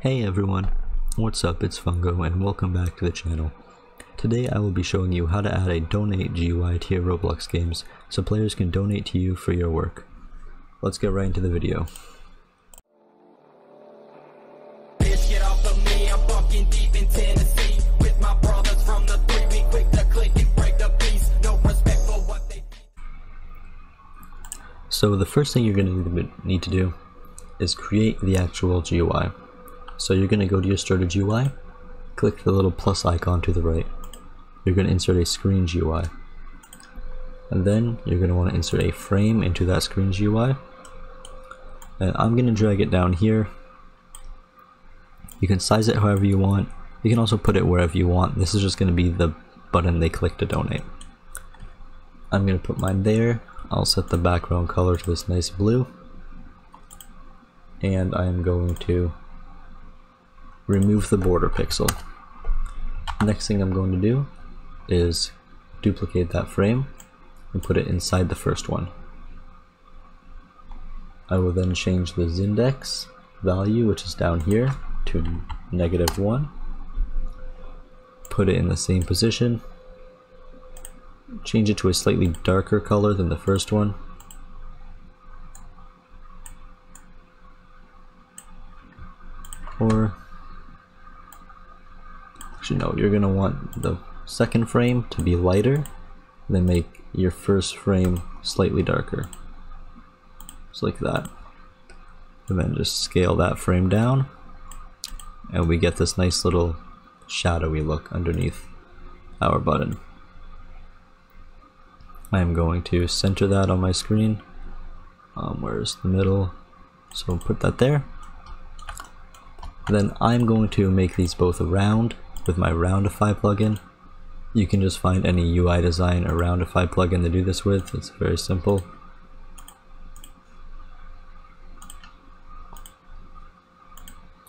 Hey everyone, what's up it's Fungo and welcome back to the channel. Today I will be showing you how to add a donate GUI to your Roblox games so players can donate to you for your work. Let's get right into the video. Bitch, get off of me. I'm fucking deep in Tennessee with my brothers from the three. We quick to click and break the peace. No respect for what they. So the first thing you're going to need to do is create the actual GUI. So you're going to go to your starter GUI, click the little plus icon to the right. You're going to insert a screen GUI. And then you're going to want to insert a frame into that screen GUI. And I'm going to drag it down here. You can size it however you want. You can also put it wherever you want. This is just going to be the button they click to donate. I'm going to put mine there. I'll set the background color to this nice blue. And I'm going to remove the border pixel. Next thing I'm going to do is duplicate that frame and put it inside the first one. I will then change the Zindex value, which is down here, to negative 1. Put it in the same position. Change it to a slightly darker color than the first one. Or Actually, no, you're gonna want the second frame to be lighter, then make your first frame slightly darker. Just like that. And then just scale that frame down, and we get this nice little shadowy look underneath our button. I'm going to center that on my screen. Um, where's the middle? So put that there. Then I'm going to make these both round with my Roundify plugin. You can just find any UI design or Roundify plugin to do this with. It's very simple.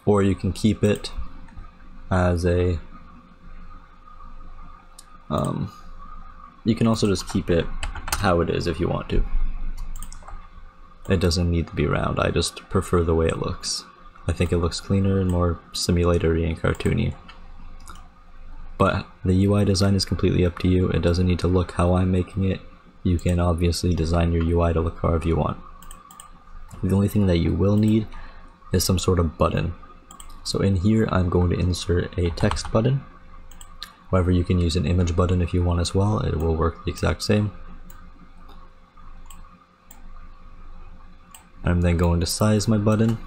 Or you can keep it as a um, you can also just keep it how it is if you want to. It doesn't need to be round, I just prefer the way it looks. I think it looks cleaner and more simulatory and cartoony. But the UI design is completely up to you, it doesn't need to look how I'm making it. You can obviously design your UI to look however you want. The only thing that you will need is some sort of button. So in here I'm going to insert a text button However, you can use an image button if you want as well, it will work the exact same. I'm then going to size my button,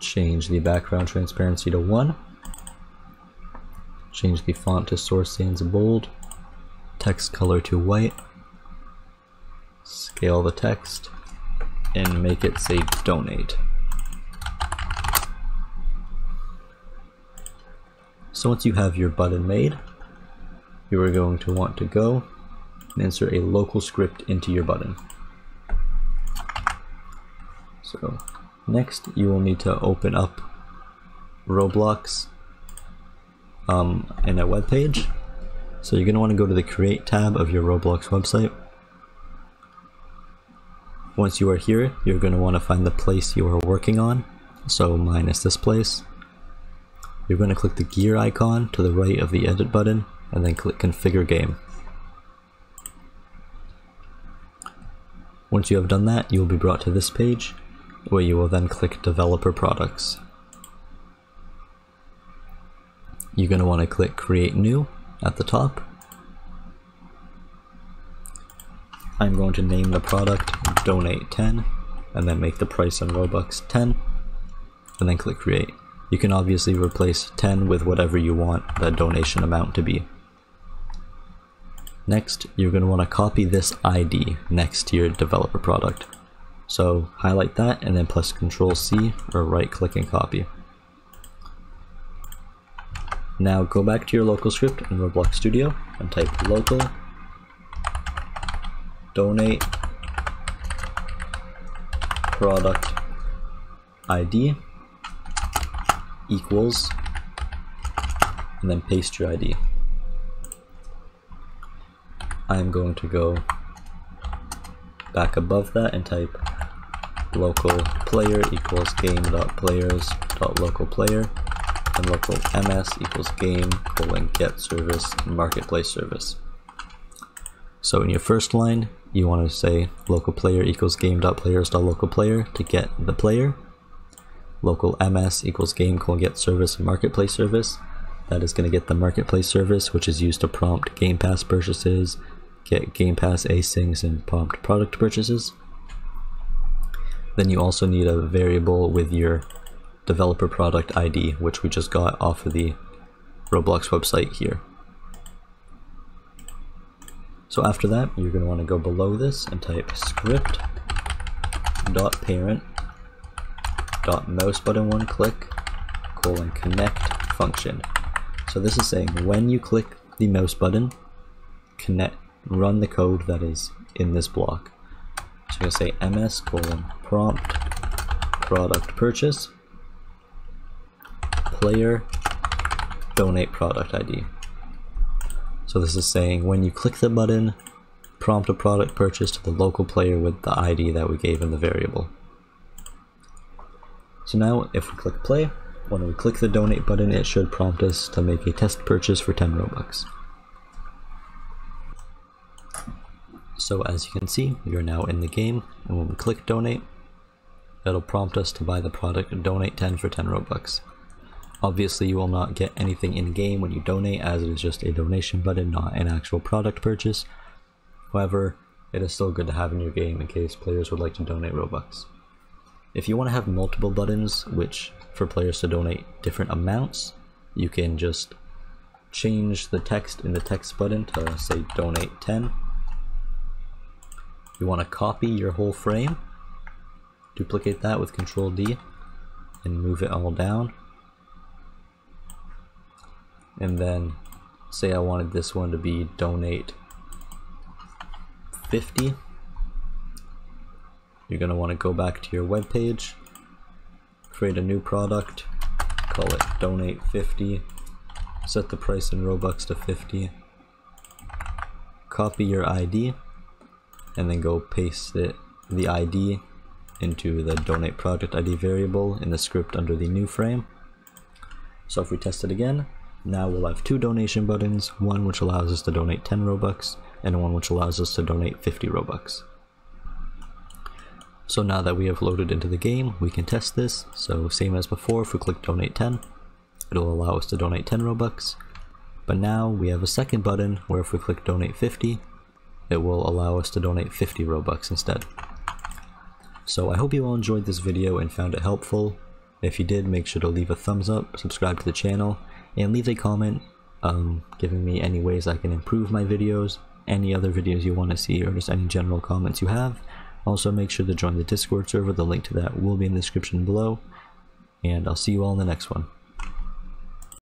change the background transparency to 1, change the font to Source Sans bold, text color to white, scale the text, and make it say donate. So once you have your button made, you are going to want to go and insert a local script into your button. So next you will need to open up Roblox um, in a web page. So you're going to want to go to the create tab of your Roblox website. Once you are here, you're going to want to find the place you are working on. So mine is this place. You're going to click the gear icon to the right of the edit button and then click configure game. Once you have done that, you will be brought to this page where you will then click developer products. You're going to want to click create new at the top. I'm going to name the product donate 10 and then make the price in Robux 10 and then click create. You can obviously replace 10 with whatever you want the donation amount to be. Next, you're going to want to copy this ID next to your developer product. So highlight that and then press Ctrl C or right click and copy. Now go back to your local script in Roblox Studio and type local donate product ID equals and then paste your ID. I'm going to go back above that and type local player equals game.players dot local player and local ms equals game colon get service marketplace service. So in your first line, you want to say local player equals game dot players dot local player to get the player. Local ms equals game colon get service marketplace service. That is going to get the marketplace service, which is used to prompt Game Pass purchases, get Game Pass asyncs, and prompt product purchases. Then you also need a variable with your developer product ID, which we just got off of the Roblox website here. So after that, you're going to want to go below this and type script dot parent dot mouse button one click colon connect function. So this is saying when you click the mouse button, connect run the code that is in this block. So I'm going to say ms colon prompt product purchase player donate product ID. So this is saying when you click the button, prompt a product purchase to the local player with the ID that we gave in the variable. So now if we click play, when we click the donate button it should prompt us to make a test purchase for 10 Robux. So as you can see, we are now in the game, and when we click donate, it'll prompt us to buy the product donate 10 for 10 Robux. Obviously you will not get anything in game when you donate as it is just a donation button, not an actual product purchase. However, it is still good to have in your game in case players would like to donate Robux. If you want to have multiple buttons, which for players to donate different amounts, you can just change the text in the text button to say donate 10 you want to copy your whole frame, duplicate that with Control D, and move it all down. And then say I wanted this one to be donate 50. You're going to want to go back to your web page, create a new product, call it donate 50, set the price in Robux to 50, copy your ID, and then go paste it, the ID into the donate product ID variable in the script under the new frame. So if we test it again, now we'll have two donation buttons, one which allows us to donate 10 Robux, and one which allows us to donate 50 Robux. So now that we have loaded into the game, we can test this. So same as before, if we click donate 10, it'll allow us to donate 10 Robux. But now we have a second button where if we click donate 50, it will allow us to donate 50 Robux instead. So I hope you all enjoyed this video and found it helpful. If you did, make sure to leave a thumbs up, subscribe to the channel, and leave a comment um, giving me any ways I can improve my videos, any other videos you want to see, or just any general comments you have. Also make sure to join the Discord server, the link to that will be in the description below, and I'll see you all in the next one.